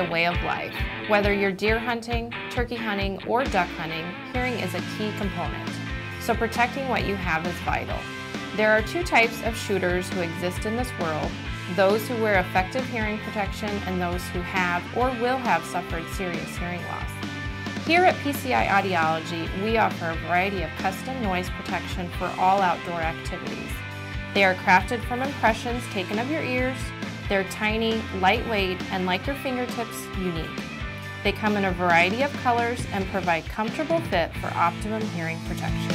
a way of life. Whether you're deer hunting, turkey hunting, or duck hunting, hearing is a key component. So protecting what you have is vital. There are two types of shooters who exist in this world, those who wear effective hearing protection and those who have or will have suffered serious hearing loss. Here at PCI Audiology, we offer a variety of custom noise protection for all outdoor activities. They are crafted from impressions taken of your ears. They're tiny, lightweight, and like your fingertips, unique. They come in a variety of colors and provide comfortable fit for optimum hearing protection.